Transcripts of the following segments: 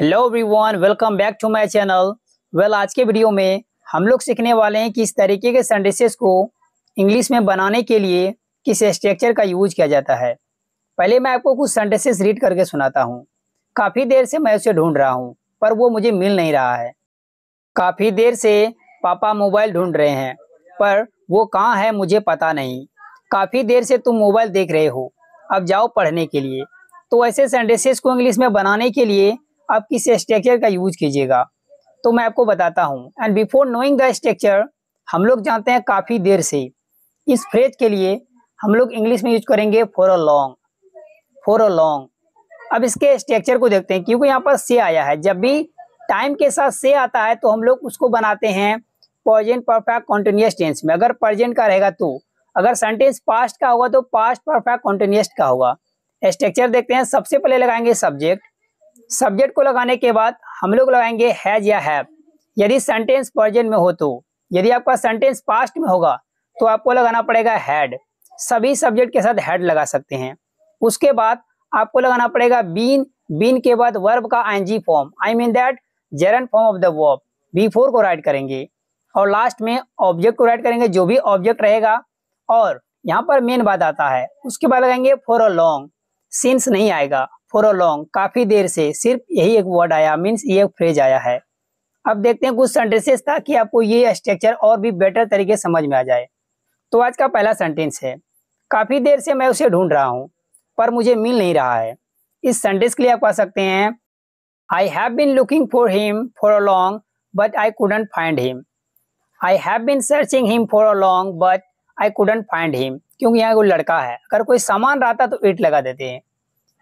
Hello everyone welcome back to my channel well आज के video में हम लोग सीखने वाले हैं कि इस तरीके के सेंटेंसेस को इंग्लिश में बनाने के लिए किस स्ट्रक्चर का यूज़ किया जाता है। पहले मैं आपको कुछ सेंटेंसेस रीड करके सुनाता हूँ। काफ़ी देर से मैं उसे ढूंढ रहा हूँ, पर वो मुझे मिल नहीं रहा है। काफ़ी देर से पापा मोबाइल ढूंढ रहे हैं, पर वो कहाँ है मुझे पता नहीं। काफ़ी देर से तुम मोबाइल देख रहे हो। अब जाओ पढ़ने के लिए। तो ऐसे सेंटेंसेस को इंग्लिश में बनाने के लिए आप किस स्ट्रक्चर का यूज़ कीजिएगा। तो मैं आपको बताता हूँ। And before knowing the structure हम लोग जानते हैं काफ़ी देर से। इस फ्रेज के लिए हम लोग इंग्लिश में यूज़ करेंगे for a long for a long अब इसके स्ट्रक्चर को देखते हैं, क्योंकि यहाँ पर से आया है। जब भी टाइम के साथ से आता है तो हम लोग उसको बनाते हैं प्रेजेंट परफेक्ट कॉन्टिन्यूस टेंस में। अगर प्रेजेंट का रहेगा तो अगर सेंटेंस पास्ट का होगा तो पास्ट परफेक्ट कॉन्टिन्यूस का होगा। स्ट्रक्चर देखते हैं, सबसे पहले लगाएँगे सब्जेक्ट सब्जेक्ट को लगाने के बाद हम लोग लगाएँगे हैज़ या हैव। यदि सेंटेंस प्रेजेंट में हो तो यदि आपका सेंटेंस पास्ट में होगा तो आपको लगाना पड़ेगा हैड सभी सब्जेक्ट के साथ हैड लगा सकते हैं। उसके बाद आपको लगाना पड़ेगा बीन बीन के बाद वर्ब का I N G form I mean that gerund form of the verb before को राइट करेंगे। और लास्ट में ऑब्जेक्ट को राइट करेंगे, जो भी ऑब्जेक्ट रहेगा। और यहाँ पर मेन बात आता है। उसके बाद लगाएँगे फॉर अ लॉन्ग सिंस नहीं आएगा। फॉर अ लॉन्ग काफ़ी देर से सिर्फ़ यही एक वर्ड आया मीन्स ये फ्रेज आया है। अब देखते हैं कुछ सेंटेंसेस ताकि आपको ये स्ट्रक्चर और भी बेटर तरीके समझ में आ जाए। तो आज का पहला सेंटेंस है, काफ़ी देर से मैं उसे ढूंढ रहा हूँ, पर मुझे मिल नहीं रहा है। इस सेंटेंस के लिए आप कह सकते हैं I have been looking for him for a long but I couldn't find him I have been searching him for a long but I couldn't find him क्योंकि यहाँ कोई लड़का है, अगर कोई सामान रहता तो ईट लगा देते हैं।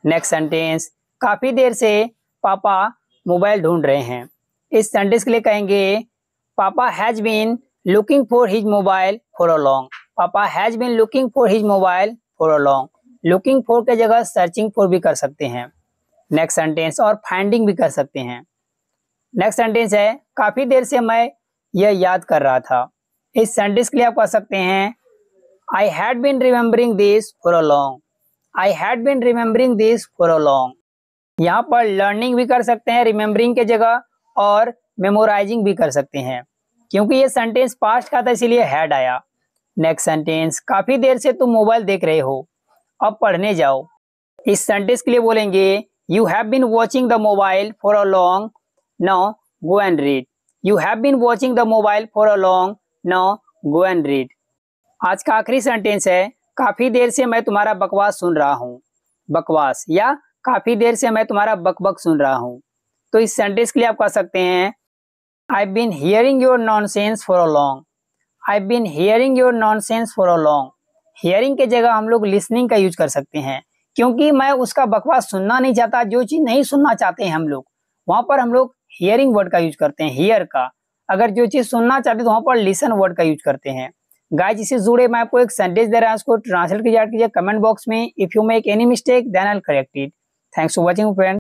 नेक्स्ट सेंटेंस काफ़ी देर से पापा मोबाइल ढूंढ रहे हैं। इस सेंटेंस के लिए कहेंगे, papa has been looking for his mobile for a long papa has been looking for his mobile for a long looking for के जगह सर्चिंग फॉर भी कर सकते हैं। नेक्स्ट सेंटेंस और फाइंडिंग भी कर सकते हैं। नेक्स्ट सेंटेंस है, काफ़ी देर से मैं यह याद कर रहा था। इस सेंटेंस के लिए आप कह सकते हैं I had been remembering this for a long I had been remembering this for a long यहाँ पर लर्निंग भी कर सकते हैं रिमेम्बरिंग के जगह और मेमोराइजिंग भी कर सकते हैं। क्योंकि ये सेंटेंस पास्ट का था, इसीलिए हैड आया। नेक्स्ट सेंटेंस काफ़ी देर से तुम मोबाइल देख रहे हो। अब पढ़ने जाओ। इस सेंटेंस के लिए बोलेंगे you have been watching the mobile for a long no go and read you have been watching the mobile for a long no go and read आज का आखिरी सेंटेंस है काफ़ी देर से मैं तुम्हारा बकवास सुन रहा हूँ। बकवास या काफ़ी देर से मैं तुम्हारा बकबक सुन रहा हूँ। तो इस सेंटेंस के लिए आप कह सकते हैं I been hearing your nonsense for a long I been hearing your nonsense for a long hearing के जगह हम लोग लिसनिंग का यूज़ कर सकते हैं, क्योंकि मैं उसका बकवास सुनना नहीं चाहता, जो चीज़ नहीं सुनना चाहते हैं हम लोग, वहाँ पर हम लोग हियरिंग वर्ड का यूज़ करते हैं हियर का। अगर जो चीज़ सुनना चाहते तो वहाँ पर लिसन वर्ड का यूज़ करते हैं। गाइस इससे जुड़े मैं आपको एक सेंटेंस दे रहा हूँ उसको ट्रांसलेट कीजिए कमेंट बॉक्स में if you make any mistake then I correct thanks for watching friend